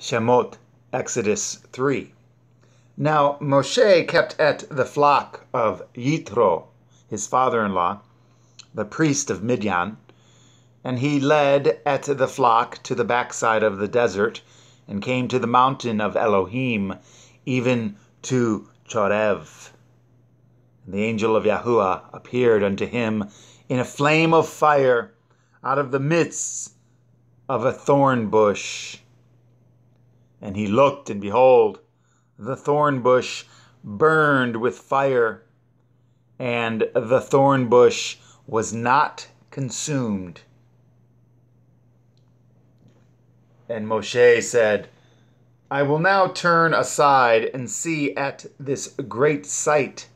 Shemot, Exodus 3. Now Moshe kept at the flock of Yitro, his father in law, the priest of Midian, and he led at the flock to the backside of the desert and came to the mountain of Elohim, even to Chorev. And the angel of Yahuwah appeared unto him in a flame of fire out of the midst of a thorn bush. And he looked, and behold, the thorn bush burned with fire, and the thorn bush was not consumed. And Moshe said, I will now turn aside and see at this great sight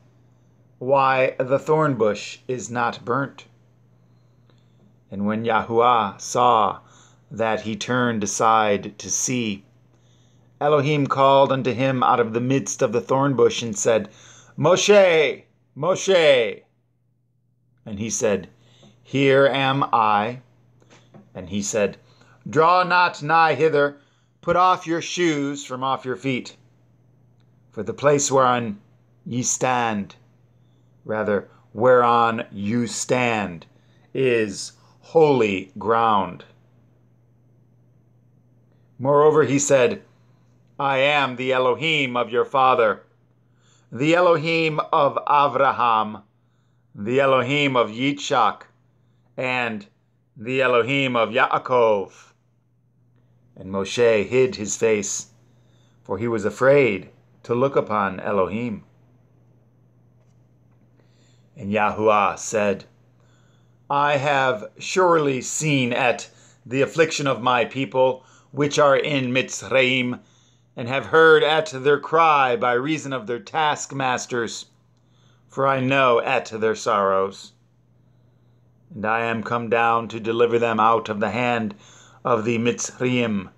why the thorn bush is not burnt. And when Yahuwah saw that he turned aside to see, Elohim called unto him out of the midst of the thorn bush and said, Moshe, Moshe. And he said, Here am I. And he said, Draw not nigh hither, put off your shoes from off your feet. For the place whereon ye stand, rather, whereon you stand, is holy ground. Moreover, he said, I am the Elohim of your father, the Elohim of Avraham, the Elohim of Yitzchak, and the Elohim of Yaakov. And Moshe hid his face, for he was afraid to look upon Elohim. And Yahuwah said, I have surely seen at the affliction of my people, which are in Mitzrayim, and have heard at their cry by reason of their taskmasters, for I know at their sorrows. And I am come down to deliver them out of the hand of the Mitzrayim,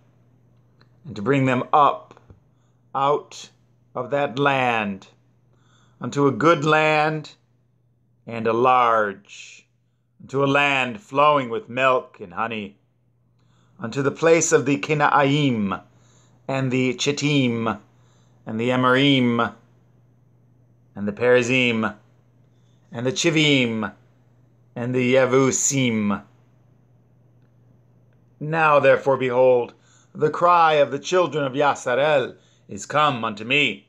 and to bring them up out of that land unto a good land and a large, unto a land flowing with milk and honey, unto the place of the Kinaim and the Chittim and the Amorim and the Perizim and the Chivim and the Yevusim. Now therefore, behold, the cry of the children of Yasarel is come unto me.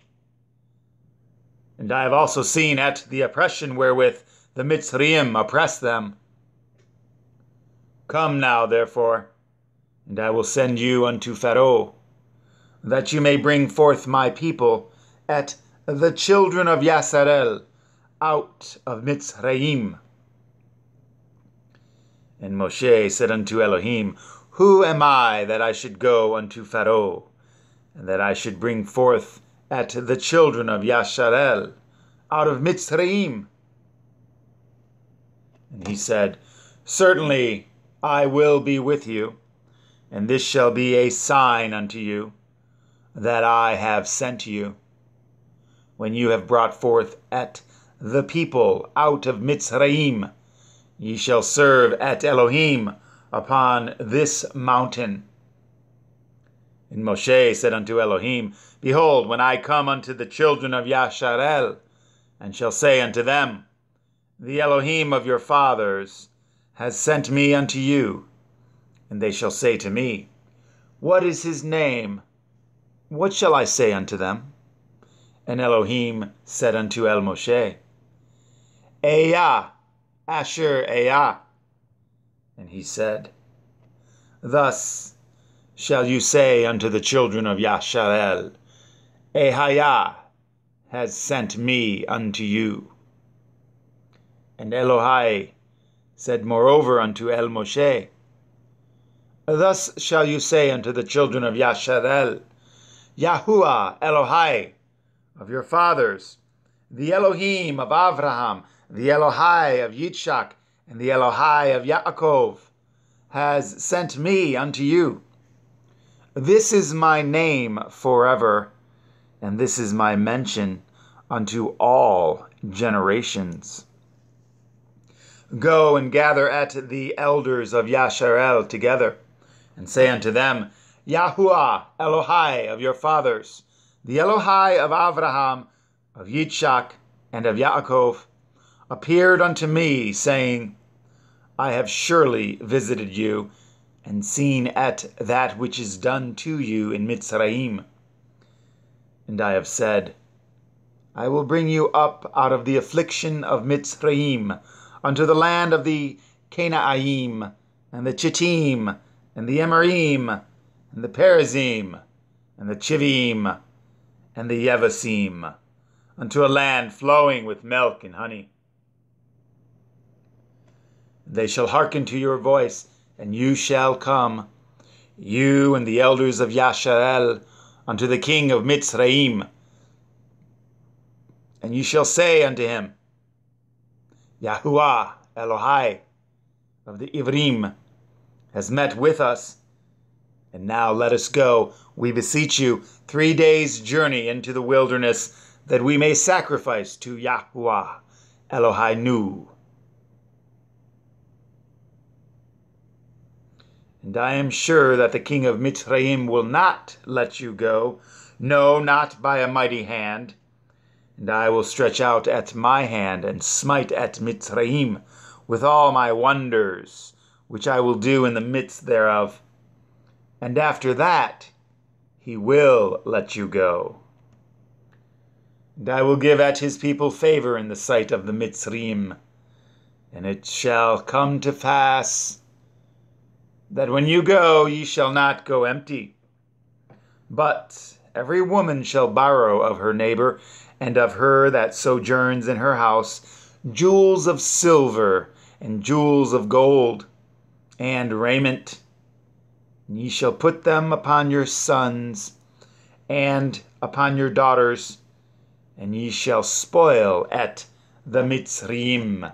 And I have also seen at the oppression wherewith the Mitzrayim oppress them. Come now, therefore, and I will send you unto Pharaoh, that you may bring forth my people at the children of Yasarel out of Mitzrayim. And Moshe said unto Elohim, Who am I that I should go unto Pharaoh, and that I should bring forth at the children of Yasharel out of Mitzrayim? And he said, Certainly I will be with you, and this shall be a sign unto you that I have sent you. When you have brought forth at the people out of Mitzrayim, Ye shall serve at Elohim upon this mountain. And Moshe said unto Elohim, Behold, when I come unto the children of Yasharel, and shall say unto them, The Elohim of your fathers has sent me unto you, and they shall say to me, What is his name? What shall I say unto them? And Elohim said unto El Moshe, Ehyah, Asher Ehyah. And he said, Thus shall you say unto the children of Yasharel, Ehyah has sent me unto you. And Elohai said moreover unto El Moshe, Thus shall you say unto the children of Yasharel, Yahuwah Elohai of your fathers, the Elohim of Avraham, the Elohai of Yitzchak, and the Elohai of Yaakov, has sent me unto you. This is my name forever, and this is my mention unto all generations. Go and gather at the elders of Yasharel together, and say unto them, Yahuwah, Elohai of your fathers, the Elohai of Abraham, of Yitzchak, and of Yaakov, appeared unto me, saying, I have surely visited you, and seen at that which is done to you in Mitzrayim. And I have said, I will bring you up out of the affliction of Mitzrayim unto the land of the Canaanim, and the Chittim, and the Emorim, and the Perizim, and the Chivim, and the Yevasim, unto a land flowing with milk and honey. They shall hearken to your voice, and you shall come, you and the elders of Yasharel, unto the king of Mitzrayim. And you shall say unto him, Yahuwah Elohai of the Ivrim has met with us. And now let us go, we beseech you, three days' journey into the wilderness, that we may sacrifice to Yahuwah Elohai Nu. And I am sure that the king of Mitzrayim will not let you go, no, not by a mighty hand. And I will stretch out at my hand and smite at Mitzrayim with all my wonders, which I will do in the midst thereof. And after that he will let you go. And I will give at his people favor in the sight of the Mitzrayim. And it shall come to pass that when you go, ye shall not go empty. But every woman shall borrow of her neighbor, and of her that sojourns in her house, jewels of silver, and jewels of gold, and raiment. Ye shall put them upon your sons, and upon your daughters, and ye shall spoil at the Mitzrayim.